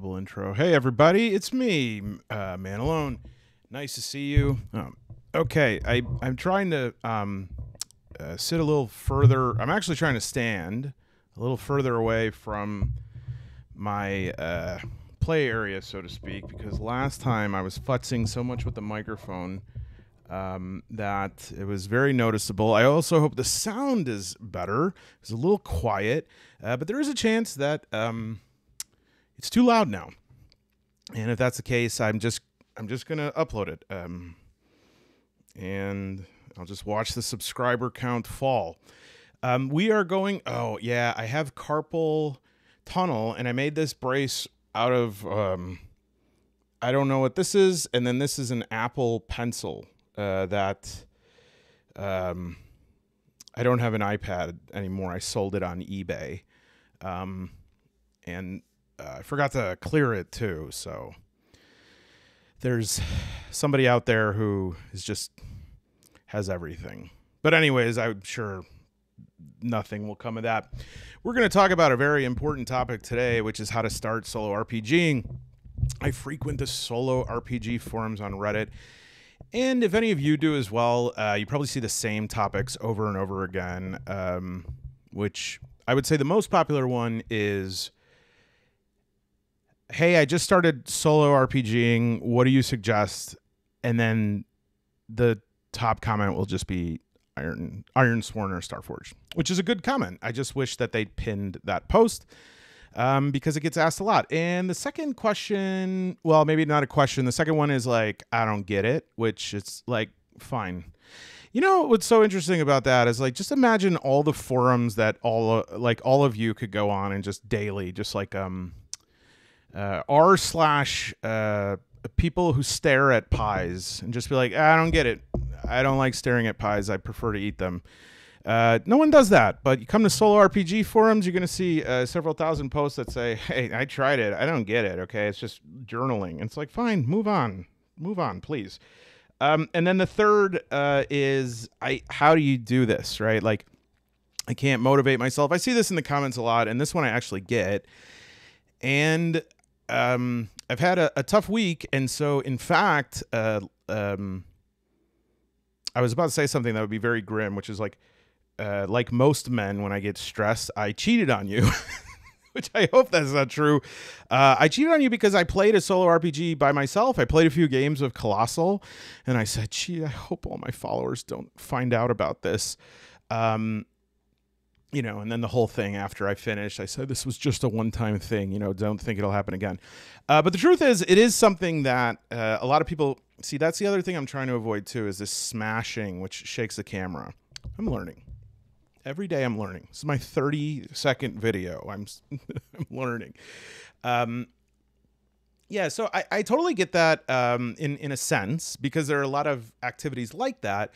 audible intro. Hey, everybody, it's me, uh, Man Alone. Nice to see you. Um, okay, I, I'm trying to um, uh, sit a little further. I'm actually trying to stand a little further away from my uh, play area, so to speak, because last time I was futzing so much with the microphone um, that it was very noticeable. I also hope the sound is better. It's a little quiet, uh, but there is a chance that um, it's too loud now. And if that's the case, I'm just I'm just gonna upload it, um, and I'll just watch the subscriber count fall. Um, we are going. Oh yeah, I have carpal tunnel, and I made this brace out of. Um, I don't know what this is, and then this is an Apple Pencil uh, that um, I don't have an iPad anymore. I sold it on eBay, um, and uh, I forgot to clear it too. So there's somebody out there who is just has everything. But anyways, I'm sure nothing will come of that. We're going to talk about a very important topic today, which is how to start solo RPGing. I frequent the solo RPG forums on Reddit. And if any of you do as well, uh, you probably see the same topics over and over again, um, which I would say the most popular one is Hey, I just started solo RPGing. What do you suggest? And then the top comment will just be Iron Ironsworn or Starforged, which is a good comment. I just wish that they'd pinned that post um, because it gets asked a lot. And the second question, well, maybe not a question. The second one is like, I don't get it, which it's like, fine. You know what's so interesting about that is like just imagine all the forums that all like all of you could go on and just daily, just like um r slash uh people who stare at pies and just be like, I don't get it. I don't like staring at pies. I prefer to eat them. Uh, no one does that, but you come to solo RPG forums, you're going to see uh, several thousand posts that say, "Hey, I tried it. I don't get it." Okay, it's just journaling. And it's like, fine, move on, move on, please. Um, and then the third uh, is, I. How do you do this? Right? Like, I can't motivate myself. I see this in the comments a lot, and this one I actually get. And um, I've had a, a, tough week, and so in fact, uh, um, I was about to say something that would be very grim, which is like, uh, like most men, when I get stressed, I cheated on you. which I hope that's not true. Uh, I cheated on you because I played a solo RPG by myself. I played a few games of Colostle, and I said, "Gee, I hope all my followers don't find out about this." Um, you know, and then the whole thing after I finished, I said this was just a one-time thing. You know, don't think it'll happen again. Uh, but the truth is, it is something that uh, a lot of people see. That's the other thing I'm trying to avoid too is this smashing, which shakes the camera. I'm learning every day. I'm learning. This is my 30 second video. I'm I'm learning. Um, yeah, so I, I totally get that um, in in a sense because there are a lot of activities like that,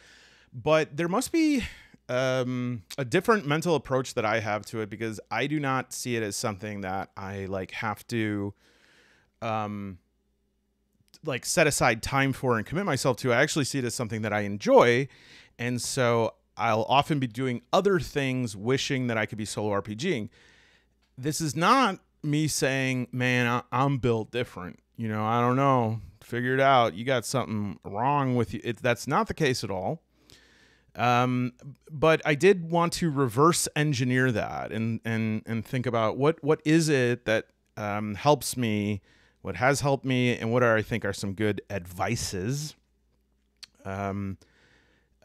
but there must be um, a different mental approach that I have to it because I do not see it as something that I like have to um like set aside time for and commit myself to. I actually see it as something that I enjoy. And so I'll often be doing other things wishing that I could be solo RPGing. This is not me saying, "Man, I'm built different." You know, I don't know. Figure it out. You got something wrong with you. It, that's not the case at all. Um, but I did want to reverse engineer that and and and think about what what is it that um, helps me, what has helped me, and what are I think are some good advices. Um,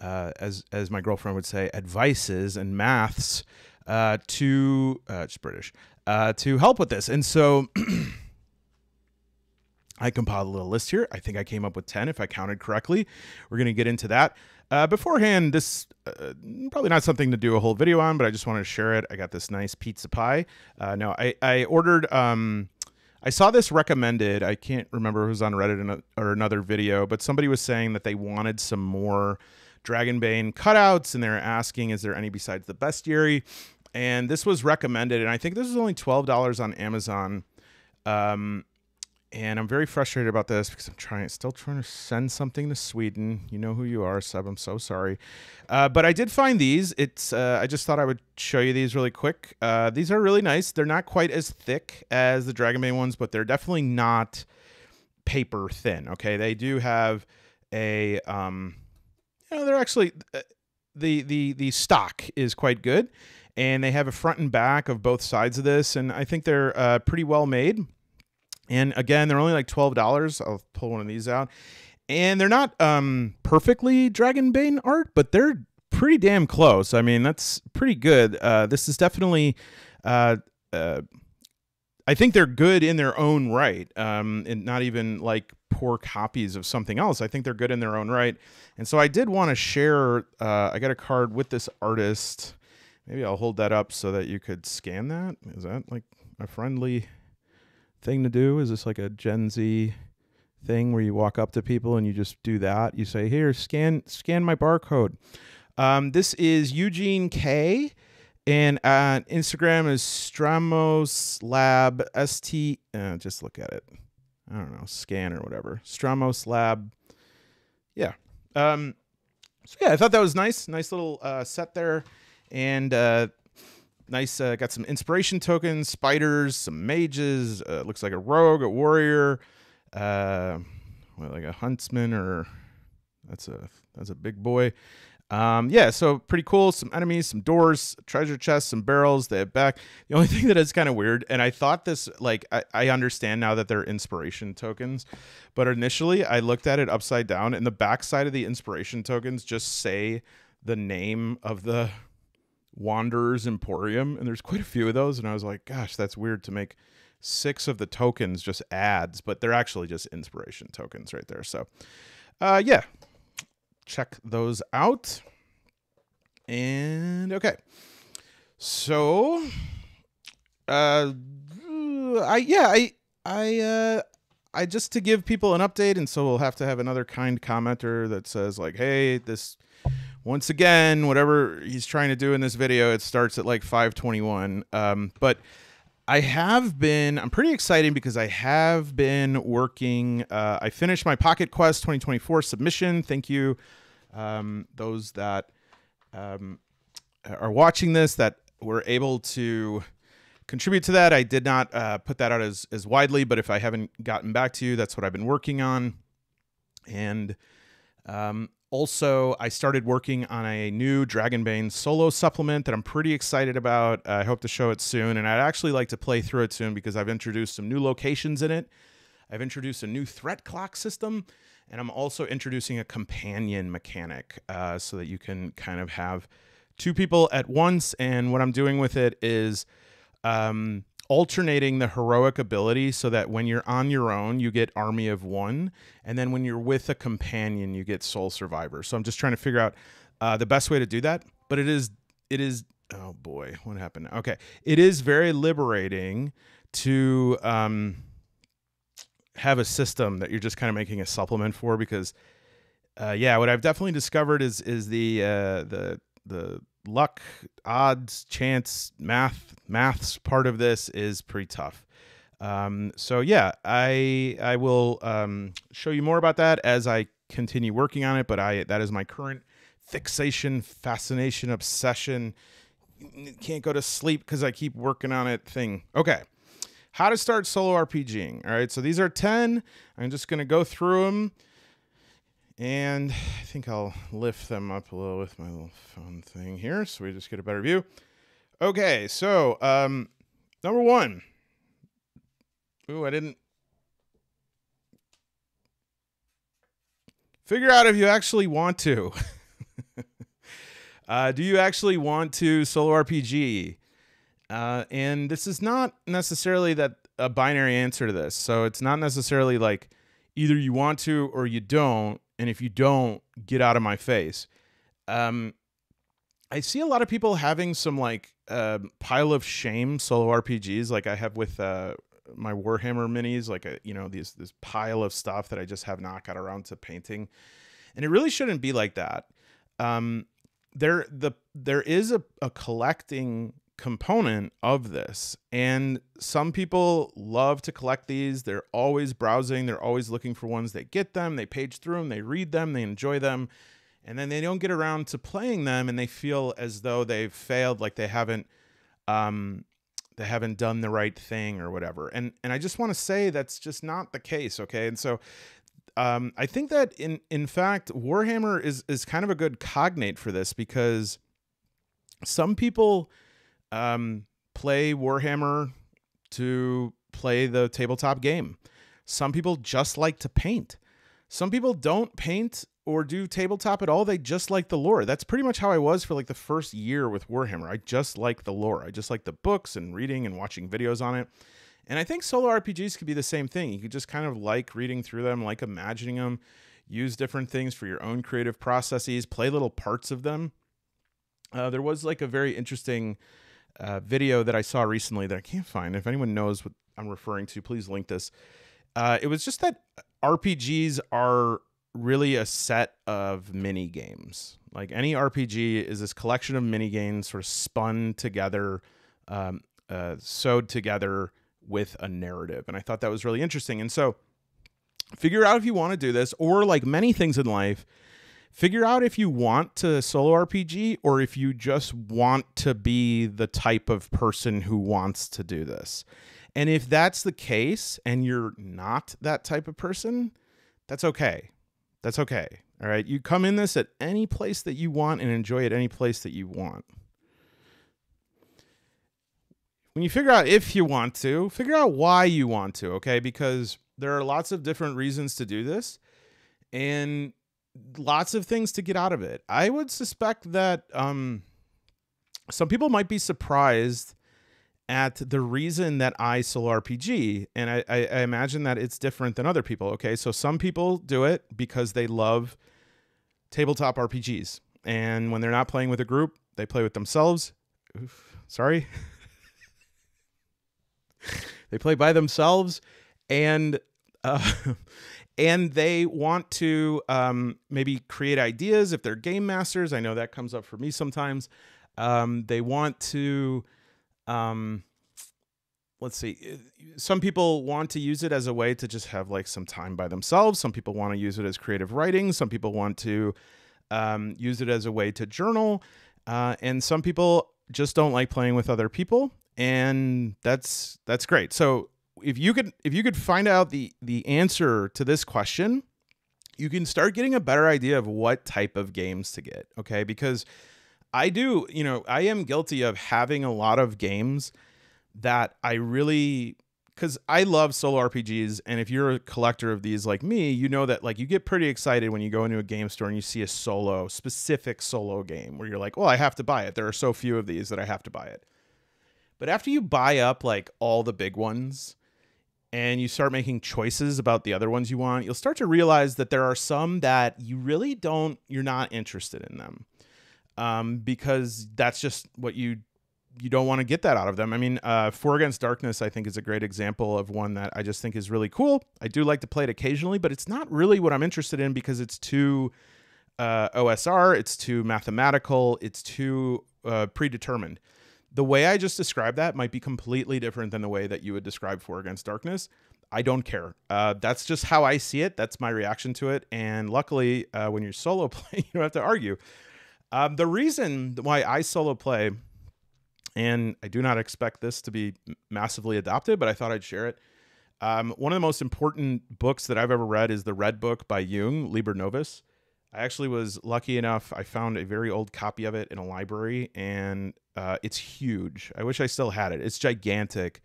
uh, as as my girlfriend would say, advices and maths uh, to uh, it's British uh, to help with this, and so. I compiled a little list here. I think I came up with 10 if I counted correctly. We're going to get into that. Uh, beforehand, this uh, probably not something to do a whole video on, but I just wanted to share it. I got this nice pizza pie. Uh, no, I, I ordered. Um, I saw this recommended. I can't remember was on Reddit or another video, but somebody was saying that they wanted some more Dragonbane cutouts, and they're asking, "Is there any besides the bestiary?" And this was recommended, and I think this is only twelve dollars on Amazon. Um, and I'm very frustrated about this because I'm trying, still trying to send something to Sweden. You know who you are, Seb. I'm so sorry, uh, but I did find these. It's uh, I just thought I would show you these really quick. Uh, these are really nice. They're not quite as thick as the Dragonbane ones, but they're definitely not paper thin. Okay, they do have a um, you know, they're actually uh, the the the stock is quite good, and they have a front and back of both sides of this, and I think they're uh, pretty well made. And again, they're only like $12. I'll pull one of these out. And they're not um, perfectly Dragonbane art, but they're pretty damn close. I mean, that's pretty good. Uh, this is definitely, uh, uh, I think they're good in their own right, um, and not even like poor copies of something else. I think they're good in their own right. And so I did want to share, uh, I got a card with this artist. Maybe I'll hold that up so that you could scan that. Is that like a friendly thing to do? Is this like a Gen Z thing where you walk up to people and you just do that? You say, "Here, scan scan my barcode." Um, this is Eugene K, and uh, Instagram is Stramos Lab St. Uh, just look at it. I don't know, scan or whatever. Stramos Lab. Yeah. Um, so yeah, I thought that was nice. Nice little uh, set there, and uh, nice. Uh, got some inspiration tokens, spiders, some mages. Uh, looks like a rogue, a warrior, uh, well, like a huntsman, or that's a that's a big boy. Um, yeah, so pretty cool. Some enemies, some doors, treasure chests, some barrels. They have back. The only thing that is kind of weird, and I thought this, like, I, I understand now that they're inspiration tokens, but initially I looked at it upside down, and the back side of the inspiration tokens just say the name of the Wanderer's Emporium, and there's quite a few of those. And I was like, gosh, that's weird to make six of the tokens just ads, but they're actually just inspiration tokens right there. So, uh, yeah, check those out. And okay, so, uh, I yeah, I I uh. I just to give people an update, and so we'll have to have another kind commenter that says like, "Hey, this once again, whatever he's trying to do in this video, it starts at like 521. Um, but I have been, I'm pretty excited because I have been working. Uh, I finished my Pocket Quest 2024 submission. Thank you, um, those that um, are watching this that were able to contribute to that. I did not uh, put that out as, as widely, but if I haven't gotten back to you, that's what I've been working on. And um, also, I started working on a new Dragonbane solo supplement that I'm pretty excited about. I hope to show it soon, and I'd actually like to play through it soon because I've introduced some new locations in it. I've introduced a new threat clock system, and I'm also introducing a companion mechanic uh, so that you can kind of have two people at once. And what I'm doing with it is um, alternating the heroic ability so that when you're on your own, you get Army of One, and then when you're with a companion, you get Soul Survivor. So I'm just trying to figure out uh, the best way to do that. But it is, it is, oh boy, what happened? Okay, it is very liberating to um, have a system that you're just kind of making a supplement for because. Uh, yeah, what I've definitely discovered is is the uh, the the luck, odds, chance, math, maths part of this is pretty tough. Um, so yeah, I I will um, show you more about that as I continue working on it. But I that is my current fixation, fascination, obsession. Can't go to sleep because I keep working on it. Thing. Okay, how to start solo RPGing. All right, so these are ten. I'm just gonna go through them. And I think I'll lift them up a little with my little phone thing here so we just get a better view. Okay, so um, number one. Ooh, I didn't figure out if you actually want to. uh, do you actually want to solo RPG? Uh, and this is not necessarily that a binary answer to this. So it's not necessarily like either you want to or you don't and if you don't, get out of my face. Um, I see a lot of people having some like uh, pile of shame solo RPGs, like I have with uh, my Warhammer minis, like a, you know these this pile of stuff that I just have not got around to painting, and it really shouldn't be like that. Um, there the there is a, a collecting component of this. And some people love to collect these. They're always browsing, they're always looking for ones. They get them, they page through them, they read them, they enjoy them. And then they don't get around to playing them and they feel as though they've failed, like they haven't um they haven't done the right thing or whatever. And and I just want to say that's just not the case, okay? And so um, I think that in in fact Warhammer is is kind of a good cognate for this because some people um, play Warhammer to play the tabletop game. Some people just like to paint. Some people don't paint or do tabletop at all. They just like the lore. That's pretty much how I was for like the first year with Warhammer. I just like the lore. I just like the books and reading and watching videos on it. And I think solo RPGs could be the same thing. You could just kind of like reading through them, like imagining them, use different things for your own creative processes, play little parts of them. Uh, there was like a very interesting uh, video that I saw recently that I can't find. If anyone knows what I'm referring to, please link this. Uh, it was just that RPGs are really a set of mini games. Like any RPG is this collection of mini games sort of spun together, um, uh, sewed together with a narrative. And I thought that was really interesting. And so figure out if you want to do this, or like many things in life, figure out if you want to solo RPG or if you just want to be the type of person who wants to do this. And if that's the case and you're not that type of person, that's okay. That's okay. All right. You come in this at any place that you want and enjoy it any place that you want. When you figure out if you want to, figure out why you want to, okay? Because there are lots of different reasons to do this. And lots of things to get out of it. I would suspect that um, some people might be surprised at the reason that I solo RPG, and I, I, I, imagine that it's different than other people. Okay, so some people do it because they love tabletop RPGs, and when they're not playing with a group, they play with themselves. Oof, sorry, they play by themselves, and uh, and they want to um, maybe create ideas if they're game masters. I know that comes up for me sometimes. Um, they want to, um, let's see, uh, some people want to use it as a way to just have like some time by themselves. Some people want to use it as creative writing. Some people want to um, use it as a way to journal. Uh, and some people just don't like playing with other people. And that's that's great. So if you could if you could find out the the answer to this question, you can start getting a better idea of what type of games to get, okay? Because I do, you know, I am guilty of having a lot of games that I really cuz I love solo RPGs and if you're a collector of these like me, you know that like you get pretty excited when you go into a game store and you see a solo specific solo game where you're like, "Well, I have to buy it. There are so few of these that I have to buy it." But after you buy up like all the big ones, and you start making choices about the other ones you want, you'll start to realize that there are some that you really don't, you're not interested in them. Um, because that's just what you you don't want to get that out of them. I mean, uh, Four Against Darkness, I think, is a great example of one that I just think is really cool. I do like to play it occasionally, but it's not really what I'm interested in because it's too uh, OSR, it's too mathematical, it's too uh, predetermined the way I just described that might be completely different than the way that you would describe Four Against Darkness. I don't care. Uh, that's just how I see it. That's my reaction to it. And luckily, uh, when you're solo playing, you don't have to argue. Um, the reason why I solo play, and I do not expect this to be massively adopted, but I thought I'd share it. Um, one of the most important books that I've ever read is the Red Book by Jung, Liber Novus. I actually was lucky enough. I found a very old copy of it in a library, and uh, it's huge. I wish I still had it. It's gigantic,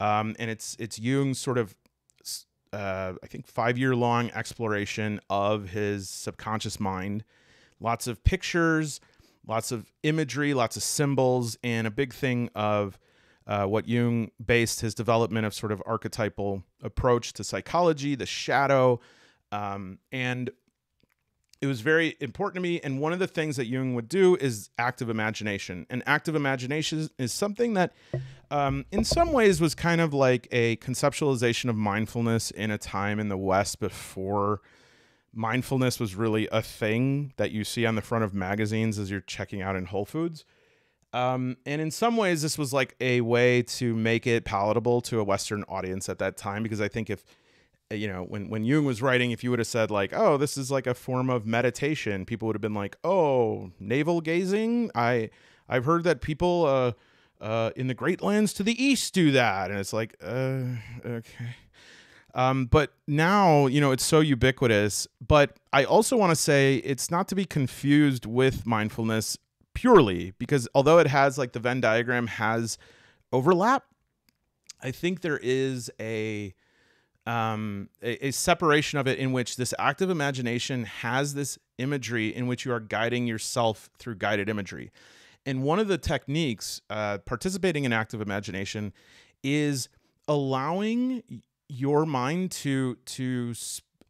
um, and it's it's Jung's sort of uh, I think five year long exploration of his subconscious mind. Lots of pictures, lots of imagery, lots of symbols, and a big thing of uh, what Jung based his development of sort of archetypal approach to psychology, the shadow, um, and it was very important to me. And one of the things that Jung would do is active imagination. And active imagination is something that, um, in some ways, was kind of like a conceptualization of mindfulness in a time in the West before mindfulness was really a thing that you see on the front of magazines as you're checking out in Whole Foods. Um, and in some ways, this was like a way to make it palatable to a Western audience at that time, because I think if you know when when Jung was writing, if you would have said like, "Oh, this is like a form of meditation," people would have been like, "Oh, navel gazing." I I've heard that people uh, uh, in the Great Lands to the east do that, and it's like, uh, okay. Um, but now, you know, it's so ubiquitous. But I also want to say it's not to be confused with mindfulness purely because although it has like the Venn diagram has overlap, I think there is a um, a, a, separation of it in which this active imagination has this imagery in which you are guiding yourself through guided imagery. And one of the techniques uh, participating in active imagination is allowing your mind to to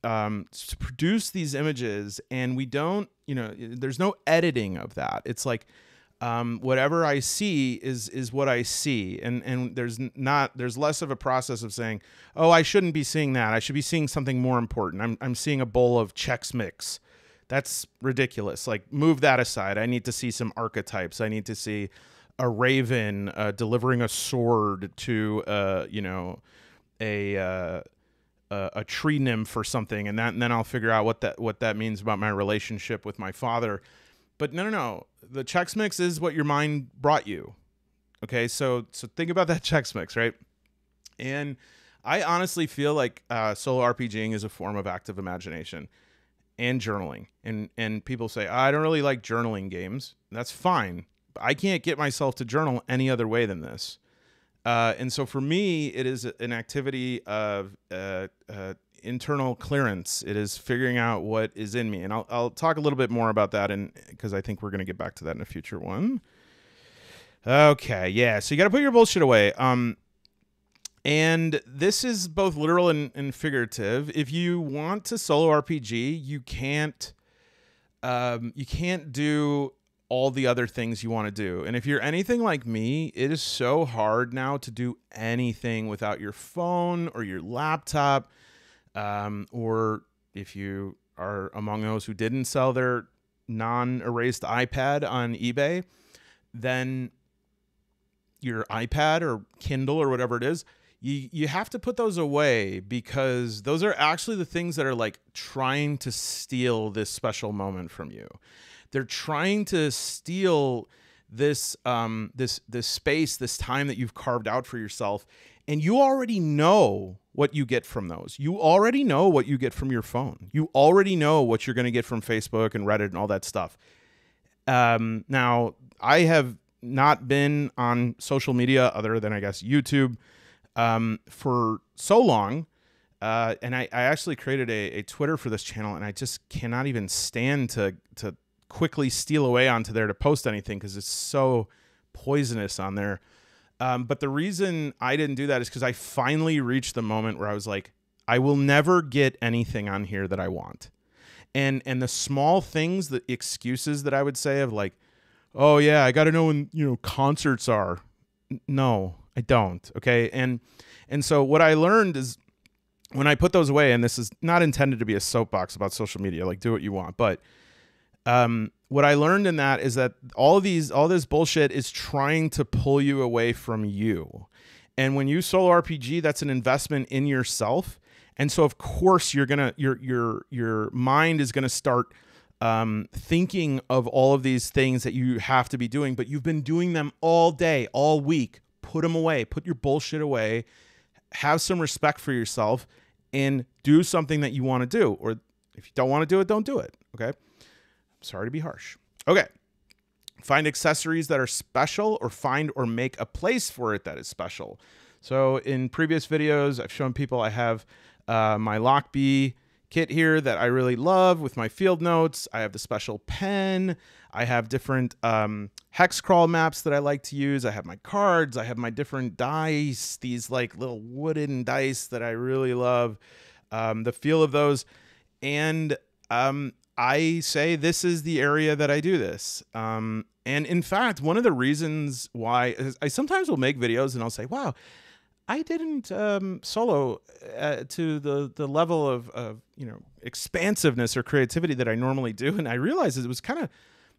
um, to produce these images, and we don't, you know, there's no editing of that. It's like um, whatever I see is is what I see, and and there's not there's less of a process of saying, oh, I shouldn't be seeing that. I should be seeing something more important. I'm I'm seeing a bowl of Chex Mix. That's ridiculous. Like move that aside. I need to see some archetypes. I need to see a raven uh, delivering a sword to uh, you know a uh, a tree nymph or something, and that and then I'll figure out what that what that means about my relationship with my father. But no, no, no. The Chex Mix is what your mind brought you. Okay, so so think about that Chex Mix, right? And I honestly feel like uh, solo RPGing is a form of active imagination and journaling. And and people say I don't really like journaling games. That's fine. But I can't get myself to journal any other way than this. Uh, and so for me, it is an activity of uh, uh, internal clearance. It is figuring out what is in me, and I'll I'll talk a little bit more about that, and because I think we're going to get back to that in a future one. Okay, yeah. So you got to put your bullshit away. Um, and this is both literal and, and figurative. If you want to solo RPG, you can't. Um, you can't do all the other things you want to do. And if you're anything like me, it is so hard now to do anything without your phone or your laptop. Um, or if you are among those who didn't sell their non erased iPad on eBay, then your iPad or Kindle or whatever it is, you, you have to put those away because those are actually the things that are like trying to steal this special moment from you. They're trying to steal this um, this this space, this time that you've carved out for yourself, and you already know what you get from those. You already know what you get from your phone. You already know what you're going to get from Facebook and Reddit and all that stuff. Um, now, I have not been on social media other than I guess YouTube um, for so long. Uh, and I, I actually created a, a Twitter for this channel, and I just cannot even stand to to quickly steal away onto there to post anything because it's so poisonous on there. Um, but the reason I didn't do that is because I finally reached the moment where I was like, I will never get anything on here that I want. And and the small things, the excuses that I would say of like, oh yeah, I got to know when you know concerts are. No, I don't. Okay, and and so what I learned is when I put those away, and this is not intended to be a soapbox about social media, like do what you want, but um, what I learned in that is that all these all this bullshit is trying to pull you away from you. And when you solo RPG, that's an investment in yourself. And so of course you're gonna your your your mind is gonna start um, thinking of all of these things that you have to be doing, but you've been doing them all day, all week. Put them away. Put your bullshit away. Have some respect for yourself and do something that you want to do. Or if you don't want to do it, don't do it. Okay. Sorry to be harsh. Okay. Find accessories that are special or find or make a place for it that is special. So in previous videos, I've shown people I have uh, my Lochby kit here that I really love with my field notes. I have the special pen. I have different um, hex crawl maps that I like to use. I have my cards. I have my different dice, these like little wooden dice that I really love. Um, the feel of those. And um, I say this is the area that I do this. Um, and in fact, one of the reasons why I sometimes will make videos and I'll say, wow, I didn't um, solo uh, to the the level of, of you know expansiveness or creativity that I normally do, and I realized it was kind of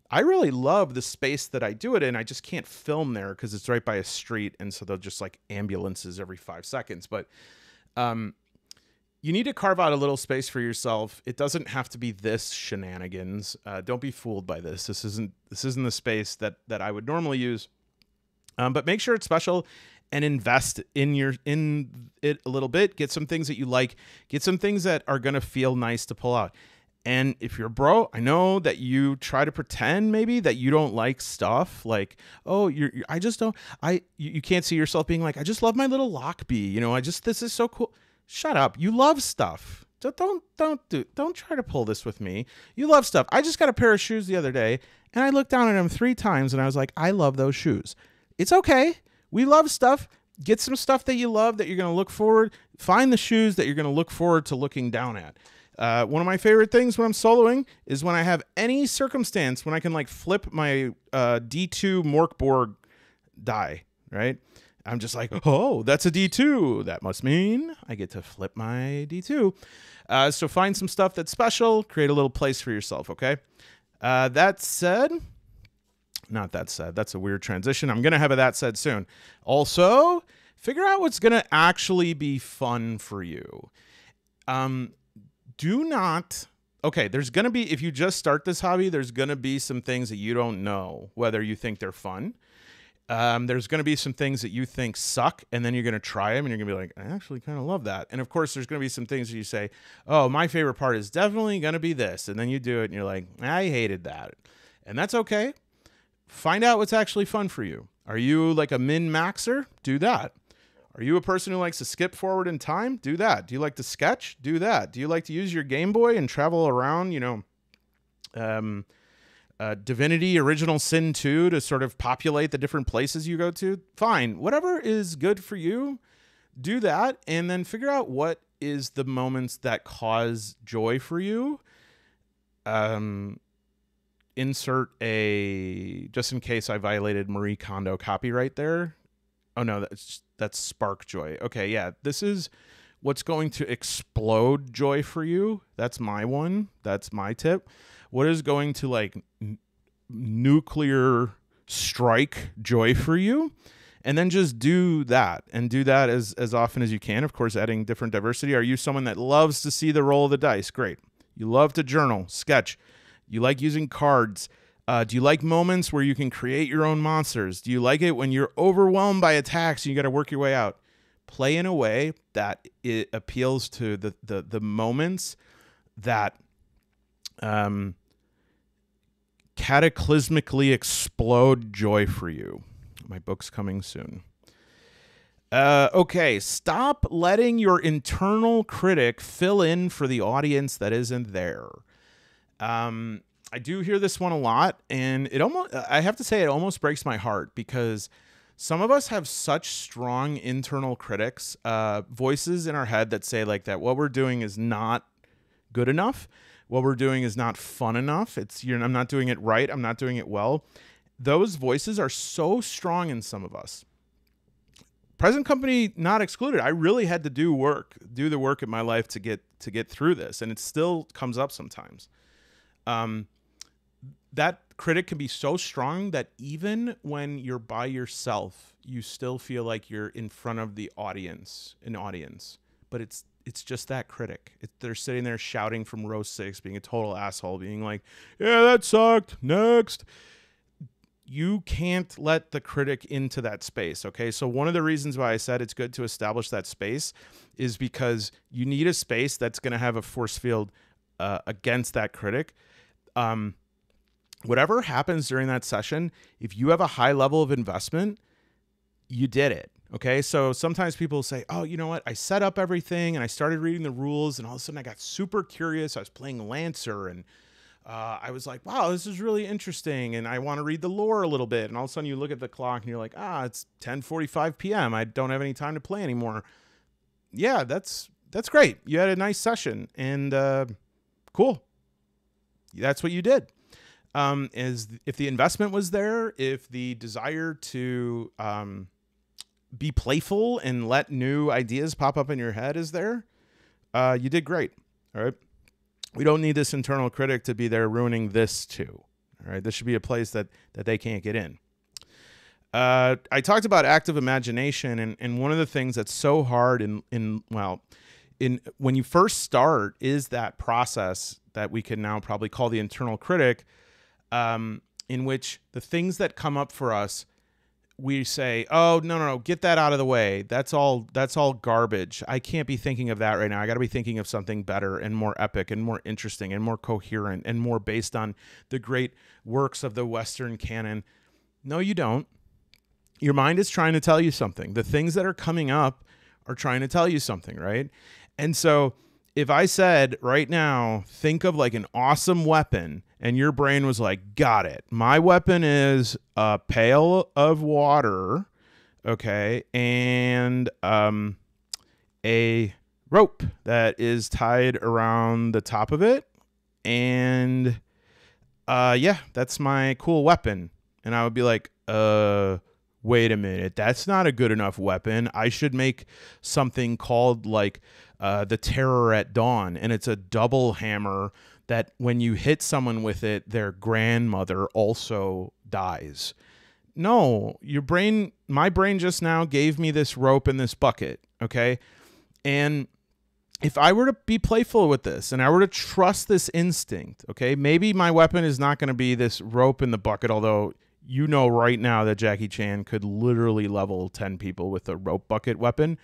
I really love the space that I do it in. I just can't film there because it's right by a street, and so they'll just like ambulances every five seconds. But um, you need to carve out a little space for yourself. It doesn't have to be this shenanigans. Uh, don't be fooled by this. This isn't this isn't the space that that I would normally use. Um, but make sure it's special and invest in your in it a little bit. Get some things that you like. Get some things that are gonna feel nice to pull out. And if you're a bro, I know that you try to pretend maybe that you don't like stuff like, oh, you're, you're I just don't, I, you, you, can't see yourself being like, I just love my little Lochby. You know, I just, this is so cool. Shut up. You love stuff. Don't, don't, don't do, don't try to pull this with me. You love stuff. I just got a pair of shoes the other day and I looked down at them three times and I was like, I love those shoes. It's okay. We love stuff. Get some stuff that you love that you're going to look forward. Find the shoes that you're going to look forward to looking down at. Uh, one of my favorite things when I'm soloing is when I have any circumstance when I can like flip my uh, D2 Mörk Borg die, right? I'm just like, oh, that's a D2. That must mean I get to flip my D2. Uh, so find some stuff that's special, create a little place for yourself, okay? Uh, that said, not that said, that's a weird transition. I'm going to have a that said soon. Also, figure out what's going to actually be fun for you. Um, do not okay there's going to be if you just start this hobby there's going to be some things that you don't know whether you think they're fun um, there's going to be some things that you think suck and then you're going to try them and you're going to be like i actually kind of love that and of course there's going to be some things that you say oh my favorite part is definitely going to be this and then you do it and you're like i hated that and that's okay find out what's actually fun for you are you like a min maxer do that are you a person who likes to skip forward in time? Do that. Do you like to sketch? Do that. Do you like to use your Game Boy and travel around, you know, um, uh, Divinity Original Sin 2 to sort of populate the different places you go to? Fine. Whatever is good for you, do that. And then figure out what is the moments that cause joy for you. Um, insert a, just in case I violated Marie Kondo copyright there. Oh, no, that's that's spark joy. Okay, yeah, this is what's going to explode joy for you. That's my one. That's my tip. What is going to like n- nuclear strike joy for you? And then just do that and do that as, as often as you can. Of course, adding different diversity. Are you someone that loves to see the roll of the dice? Great. You love to journal, sketch. You like using cards. Uh, do you like moments where you can create your own monsters? Do you like it when you're overwhelmed by attacks and you got to work your way out? Play in a way that it appeals to the the, the moments that um, cataclysmically explode joy for you. My book's coming soon. Uh, okay, stop letting your internal critic fill in for the audience that isn't there. Um, I do hear this one a lot, and it almost I have to say it almost breaks my heart because some of us have such strong internal critics, uh, voices in our head that say like that what we're doing is not good enough, what we're doing is not fun enough. It's you know, I'm not doing it right, I'm not doing it well. Those voices are so strong in some of us. Present company not excluded. I really had to do work, do the work in my life to get to get through this, and it still comes up sometimes. Um, that critic can be so strong that even when you're by yourself, you still feel like you're in front of the audience, an audience. But it's it's just that critic. It, they're sitting there shouting from row six, being a total asshole, being like, "Yeah, that sucked." Next. You can't let the critic into that space. Okay. So, one of the reasons why I said it's good to establish that space is because you need a space that's going to have a force field uh, against that critic. Um, whatever happens during that session, if you have a high level of investment, you did it. Okay. So sometimes people say, oh, you know what? I set up everything and I started reading the rules, and all of a sudden I got super curious. I was playing Lancer and uh, I was like, wow, this is really interesting. And I want to read the lore a little bit. And all of a sudden you look at the clock and you're like, ah, it's 1045 PM. I don't have any time to play anymore. Yeah, that's that's great. You had a nice session and uh, cool. That's what you did um, is if the investment was there, if the desire to um, be playful and let new ideas pop up in your head is there, uh, you did great. All right. We don't need this internal critic to be there ruining this too. All right, this should be a place that that they can't get in. Uh, I talked about active imagination, and, and one of the things that's so hard in in well, in when you first start is that process that we can now probably call the internal critic, um, in which the things that come up for us, we say, "Oh no, no, no, get that out of the way. That's all. That's all garbage. I can't be thinking of that right now. I got to be thinking of something better and more epic and more interesting and more coherent and more based on the great works of the Western canon." No, you don't your mind is trying to tell you something. The things that are coming up are trying to tell you something, right? And so if I said right now, think of like an awesome weapon, and your brain was like, got it. My weapon is a pail of water, okay, and um, a rope that is tied around the top of it. And uh, yeah, that's my cool weapon. And I would be like, uh, wait a minute, that's not a good enough weapon. I should make something called like uh, the Terror at Dawn, and it's a double hammer that when you hit someone with it, their grandmother also dies. No, your brain, my brain just now gave me this rope and this bucket, okay? And if I were to be playful with this and I were to trust this instinct, okay, maybe my weapon is not going to be this rope in the bucket, although you know right now that Jackie Chan could literally level 10 people with a rope bucket weapon.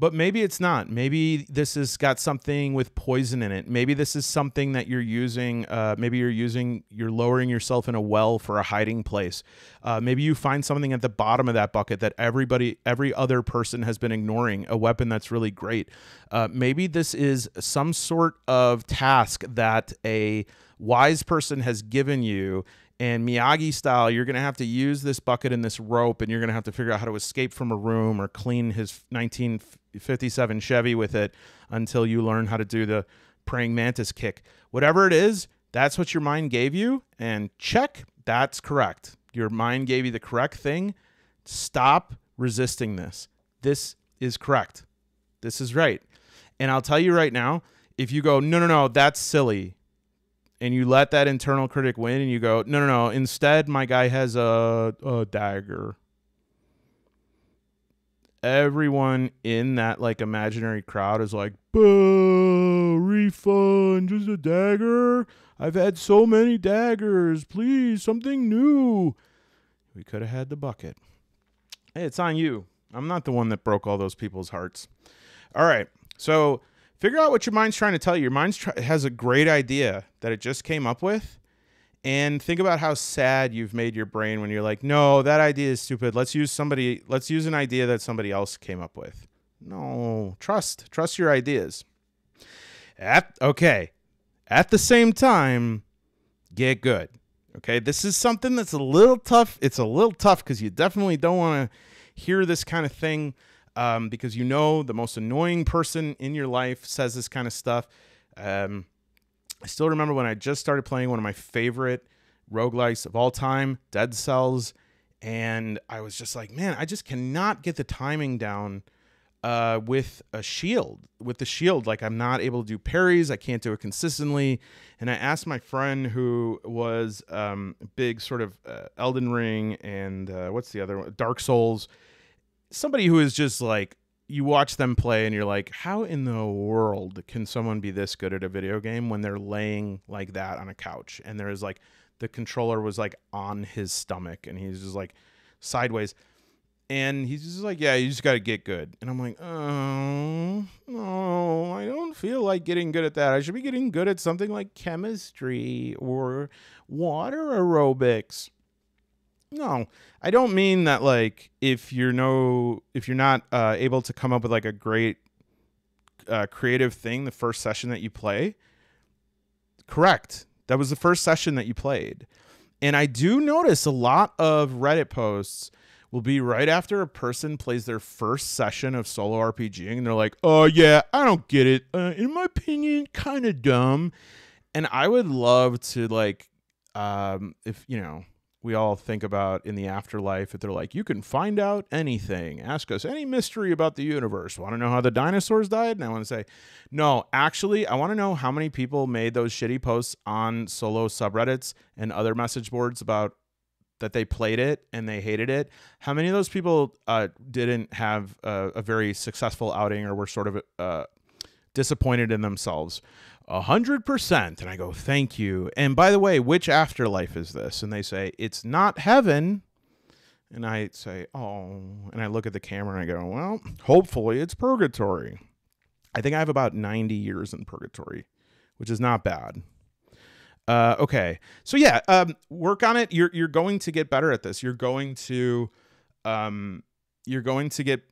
But maybe it's not. Maybe this has got something with poison in it. Maybe this is something that you're using. Uh, maybe you're using, you're lowering yourself in a well for a hiding place. Uh, maybe you find something at the bottom of that bucket that everybody, every other person has been ignoring, a weapon that's really great. Uh, maybe this is some sort of task that a wise person has given you and Miyagi style, you're going to have to use this bucket and this rope, and you're going to have to figure out how to escape from a room or clean his 1957 Chevy with it until you learn how to do the praying mantis kick. Whatever it is, that's what your mind gave you, and check, that's correct. Your mind gave you the correct thing. Stop resisting this. This is correct. This is right. And I'll tell you right now, if you go, no, no, no, that's silly and you let that internal critic win and you go, no, no, no. Instead, my guy has a, a dagger. Everyone in that like imaginary crowd is like, boo, refund, just a dagger. I've had so many daggers. Please, something new. We could have had the bucket. Hey, it's on you. I'm not the one that broke all those people's hearts. All right. So figure out what your mind's trying to tell you. Your mind try- has a great idea that it just came up with. And think about how sad you've made your brain when you're like, no, that idea is stupid. Let's use somebody, let's use an idea that somebody else came up with. No, trust, trust your ideas. At, okay. At the same time, get good. Okay. This is something that's a little tough. It's a little tough because you definitely don't want to hear this kind of thing um, because you know the most annoying person in your life says this kind of stuff. Um, I still remember when I just started playing one of my favorite roguelikes of all time, Dead Cells, and I was just like, man, I just cannot get the timing down uh, with a shield. With the shield, like I'm not able to do parries. I can't do it consistently. And I asked my friend who was um, big sort of uh, Elden Ring and uh, what's the other one? Dark Souls somebody who is just like you watch them play and you're like, how in the world can someone be this good at a video game when they're laying like that on a couch and there is like the controller was like on his stomach and he's just like sideways. And he's just like, yeah, you just got to get good. And I'm like, oh, no, I don't feel like getting good at that. I should be getting good at something like chemistry or water aerobics. No, I don't mean that like if you're no if you're not uh, able to come up with like a great uh, creative thing the first session that you play. Correct. That was the first session that you played. And I do notice a lot of Reddit posts will be right after a person plays their first session of solo RPGing and they're like, "Oh yeah, I don't get it. Uh, in my opinion, kind of dumb." And I would love to like um if, you know, we all think about in the afterlife if they're like, you can find out anything. Ask us any mystery about the universe. Want to know how the dinosaurs died? And I want to say, no, actually, I want to know how many people made those shitty posts on solo subreddits and other message boards about that they played it and they hated it. How many of those people uh, didn't have a, a, very successful outing or were sort of uh, disappointed in themselves? A hundred percent. And I go, thank you. And by the way, which afterlife is this? And they say, it's not heaven. And I say, oh, and I look at the camera and I go, well, hopefully it's purgatory. I think I have about 90 years in purgatory, which is not bad. Uh, okay. So yeah, um, work on it. You're, you're going to get better at this. You're going to, um, you're going to get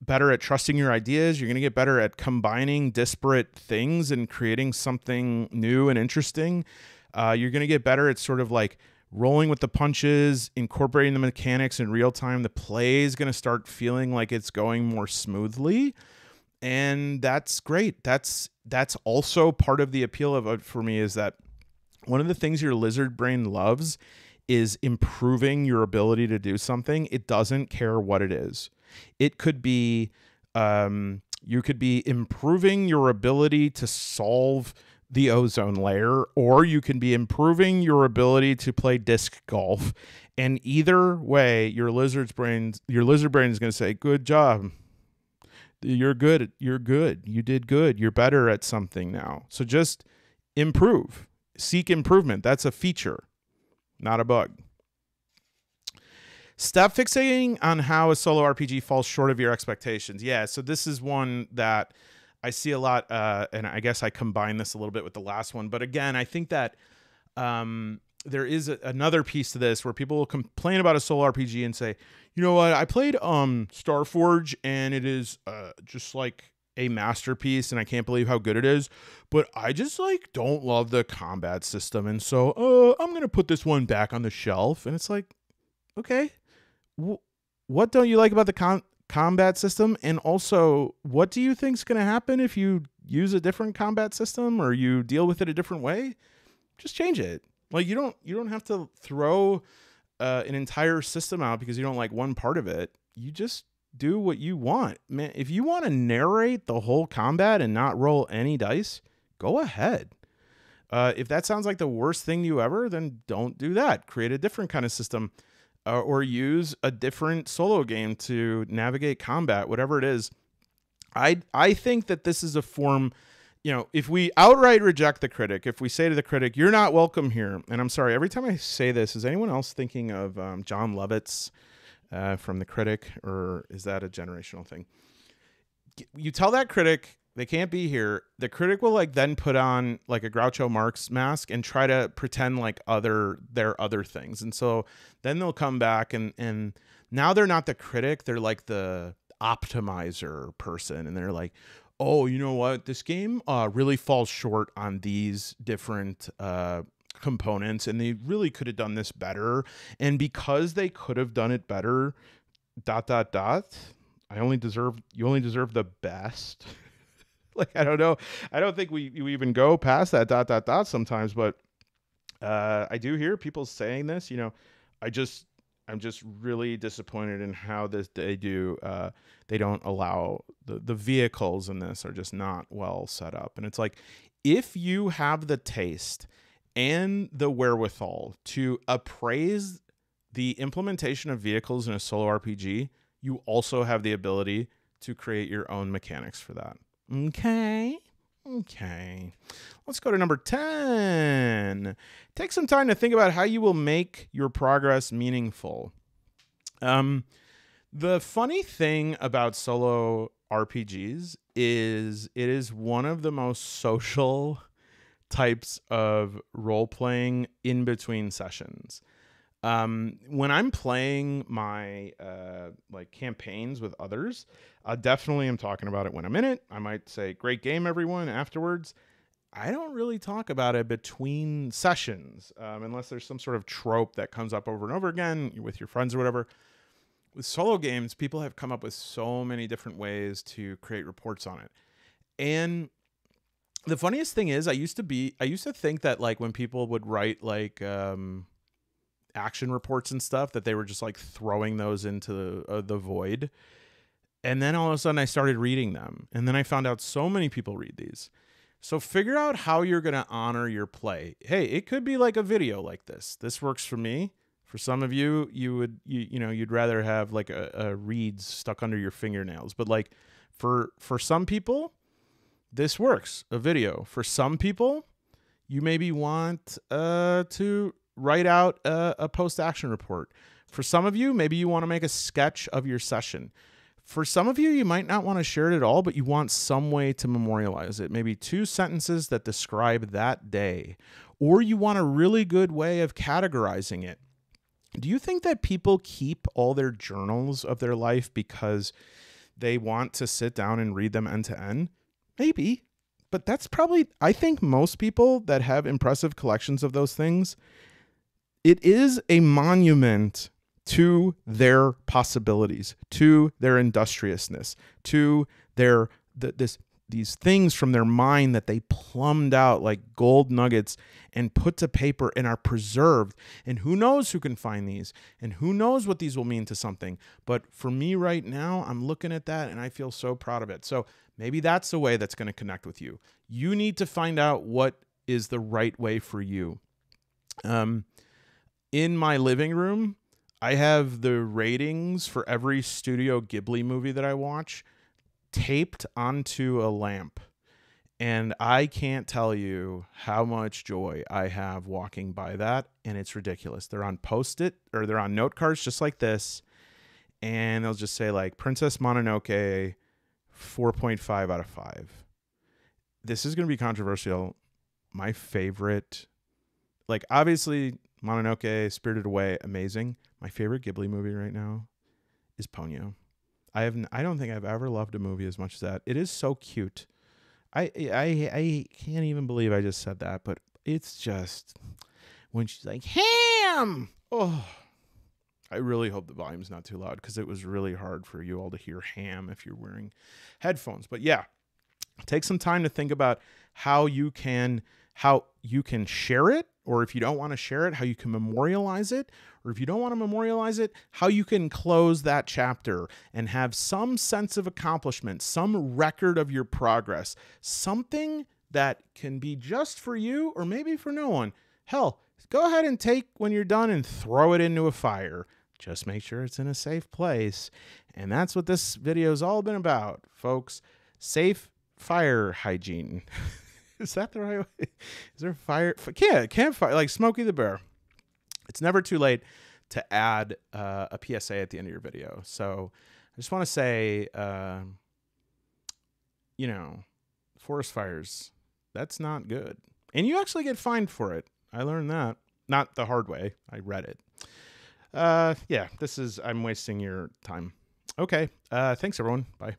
better at trusting your ideas. You're going to get better at combining disparate things and creating something new and interesting. Uh, you're going to get better at sort of like rolling with the punches, incorporating the mechanics in real time. The play is going to start feeling like it's going more smoothly. And that's great. That's that's also part of the appeal of it for me is that one of the things your lizard brain loves is improving your ability to do something. It doesn't care what it is. It could be um, you could be improving your ability to solve the ozone layer, or you can be improving your ability to play disc golf. And either way, your lizard's brain, your lizard brain is going to say, "Good job. You're good. You're good. You did good. You're better at something now." So just improve. Seek improvement. That's a feature, not a bug. Stop fixating on how a solo RPG falls short of your expectations. Yeah, so this is one that I see a lot, uh, and I guess I combine this a little bit with the last one. But again, I think that um, there is a, another piece to this where people will complain about a solo RPG and say, you know what, I played um, Starforged and it is uh, just like a masterpiece and I can't believe how good it is, but I just like don't love the combat system. And so uh, I'm going to put this one back on the shelf. And it's like, okay, what don't you like about the com- combat system? And also, what do you think's going to happen if you use a different combat system or you deal with it a different way? Just change it. Like you don't you don't have to throw uh, an entire system out because you don't like one part of it. You just do what you want. Man, if you want to narrate the whole combat and not roll any dice, go ahead. Uh, if that sounds like the worst thing you ever, then don't do that. Create a different kind of system uh, or use a different solo game to navigate combat, whatever it is. I I think that this is a form, you know, if we outright reject the critic, if we say to the critic, "You're not welcome here," and I'm sorry, every time I say this, is anyone else thinking of um, Jon Lovitz uh, from the critic, or is that a generational thing? You tell that critic they can't be here. The critic will like then put on like a Groucho Marx mask and try to pretend like other their other things. And so then they'll come back and and now they're not the critic, they're like the optimizer person and they're like, "Oh, you know what? This game uh really falls short on these different uh components and they really could have done this better. And because they could have done it better, dot dot dot, I only deserve you only deserve the best. like I don't know. I don't think we we even go past that dot dot dot sometimes, but uh, I do hear people saying this. You know, I just I'm just really disappointed in how this they do. Uh, they don't allow the the vehicles in this are just not well set up, and it's like if you have the taste and the wherewithal to appraise the implementation of vehicles in a solo RPG, you also have the ability to create your own mechanics for that. Okay. Okay. Let's go to number 10. Take some time to think about how you will make your progress meaningful. Um, the funny thing about solo RPGs is it is one of the most social types of role playing in between sessions. Um, when I'm playing my uh, like campaigns with others, I definitely am talking about it when I'm in it. I might say, "Great game, everyone!" Afterwards, I don't really talk about it between sessions, um, unless there's some sort of trope that comes up over and over again with your friends or whatever. With solo games, people have come up with so many different ways to create reports on it, and the funniest thing is, I used to be, I used to think that like when people would write like. Um, action reports and stuff that they were just like throwing those into the, uh, the void. And then all of a sudden I started reading them. And then I found out so many people read these. So figure out how you're going to honor your play. Hey, it could be like a video like this. This works for me. For some of you, you would you you know, you'd rather have like a, a stuck under your fingernails. But like for for some people, this works. A video. For some people, you maybe want uh to write out a, a post action report. For some of you, maybe you want to make a sketch of your session. For some of you, you might not want to share it at all, but you want some way to memorialize it. Maybe two sentences that describe that day. Or you want a really good way of categorizing it. Do you think that people keep all their journals of their life because they want to sit down and read them end to end? Maybe. But that's probably, I think most people that have impressive collections of those things, it is a monument to their possibilities, to their industriousness, to their th- this these things from their mind that they plumbed out like gold nuggets and put to paper and are preserved. And who knows who can find these and who knows what these will mean to something. But for me right now, I'm looking at that and I feel so proud of it. So maybe that's the way that's going to connect with you. You need to find out what is the right way for you. Um, in my living room, I have the ratings for every Studio Ghibli movie that I watch taped onto a lamp. And I can't tell you how much joy I have walking by that. And it's ridiculous. They're on post it or they're on note cards just like this. And they'll just say, like, Princess Mononoke, 4.5 out of 5. This is going to be controversial. My favorite, like, obviously, Mononoke, Spirited Away, amazing. My favorite Ghibli movie right now is Ponyo. I have I don't think I've ever loved a movie as much as that. It is so cute. I I I can't even believe I just said that, but it's just when she's like ham. Oh, I really hope the volume's not too loud because it was really hard for you all to hear ham if you're wearing headphones. But yeah, take some time to think about how you can how you can share it or if you don't want to share it, how you can memorialize it, or if you don't want to memorialize it, how you can close that chapter and have some sense of accomplishment, some record of your progress, something that can be just for you or maybe for no one. Hell, go ahead and take when you're done and throw it into a fire. Just make sure it's in a safe place. And that's what this video has all been about, folks. Safe fire hygiene. Is that the right way? Is there a fire? Yeah, campfire, like Smokey the Bear. It's never too late to add uh, a PSA at the end of your video. So I just want to say, uh, you know, forest fires, that's not good. And you actually get fined for it. I learned that. Not the hard way. I read it. Uh, yeah, this is, I'm wasting your time. Okay. Uh, thanks, everyone. Bye.